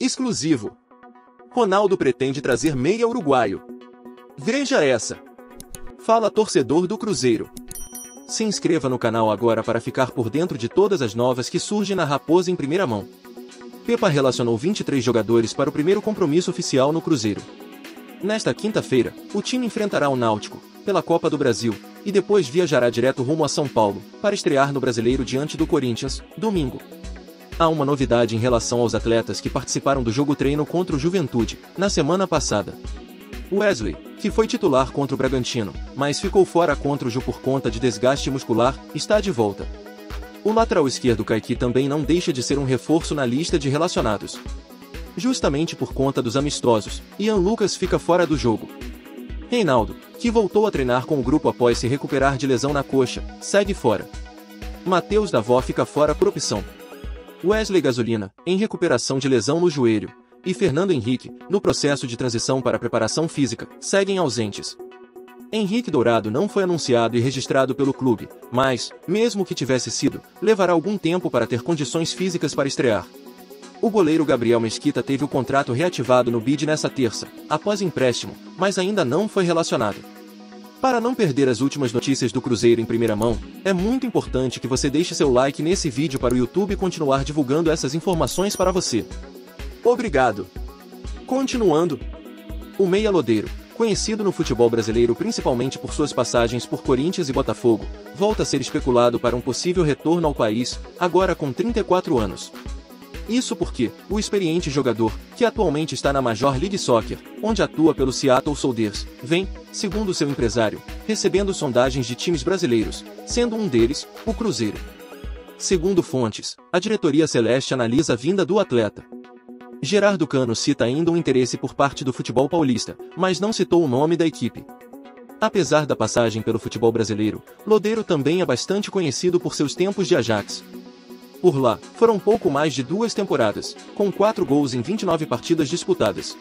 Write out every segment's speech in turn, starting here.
Exclusivo. Ronaldo pretende trazer meia uruguaio. Veja essa. Fala torcedor do Cruzeiro. Se inscreva no canal agora para ficar por dentro de todas as novas que surgem na Raposa em primeira mão. Pepa relacionou 23 jogadores para o primeiro compromisso oficial no Cruzeiro. Nesta quinta-feira, o time enfrentará o Náutico, pela Copa do Brasil, e depois viajará direto rumo a São Paulo, para estrear no Brasileiro diante do Corinthians, domingo. Há uma novidade em relação aos atletas que participaram do jogo treino contra o Juventude, na semana passada. Wesley, que foi titular contra o Bragantino, mas ficou fora contra o Ju por conta de desgaste muscular, está de volta. O lateral esquerdo Kaique também não deixa de ser um reforço na lista de relacionados. Justamente por conta dos amistosos, Ian Lucas fica fora do jogo. Reinaldo, que voltou a treinar com o grupo após se recuperar de lesão na coxa, segue fora. Matheus Davó fica fora por opção. Wesley Gasolina, em recuperação de lesão no joelho, e Fernando Henrique, no processo de transição para preparação física, seguem ausentes. Henrique Dourado não foi anunciado e registrado pelo clube, mas, mesmo que tivesse sido, levará algum tempo para ter condições físicas para estrear. O goleiro Gabriel Mesquita teve o contrato reativado no BID nessa terça, após empréstimo, mas ainda não foi relacionado. Para não perder as últimas notícias do Cruzeiro em primeira mão, é muito importante que você deixe seu like nesse vídeo para o YouTube continuar divulgando essas informações para você. Obrigado! Continuando. O Meia Lodeiro, conhecido no futebol brasileiro principalmente por suas passagens por Corinthians e Botafogo, volta a ser especulado para um possível retorno ao país, agora com 34 anos. Isso porque, o experiente jogador, que atualmente está na Major League Soccer, onde atua pelo Seattle Sounders, vem, segundo seu empresário, recebendo sondagens de times brasileiros, sendo um deles, o Cruzeiro. Segundo fontes, a diretoria celeste analisa a vinda do atleta. Gerardo Cano cita ainda um interesse por parte do futebol paulista, mas não citou o nome da equipe. Apesar da passagem pelo futebol brasileiro, Lodeiro também é bastante conhecido por seus tempos de Ajax, por lá, foram pouco mais de duas temporadas, com 4 gols em 29 partidas disputadas.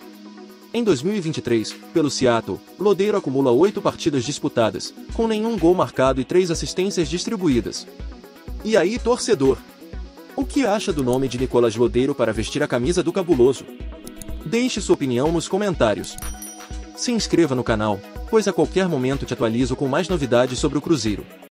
Em 2023, pelo Seattle, Lodeiro acumula 8 partidas disputadas, com nenhum gol marcado e 3 assistências distribuídas. E aí, torcedor? O que acha do nome de Nicolas Lodeiro para vestir a camisa do cabuloso? Deixe sua opinião nos comentários. Se inscreva no canal, pois a qualquer momento te atualizo com mais novidades sobre o Cruzeiro.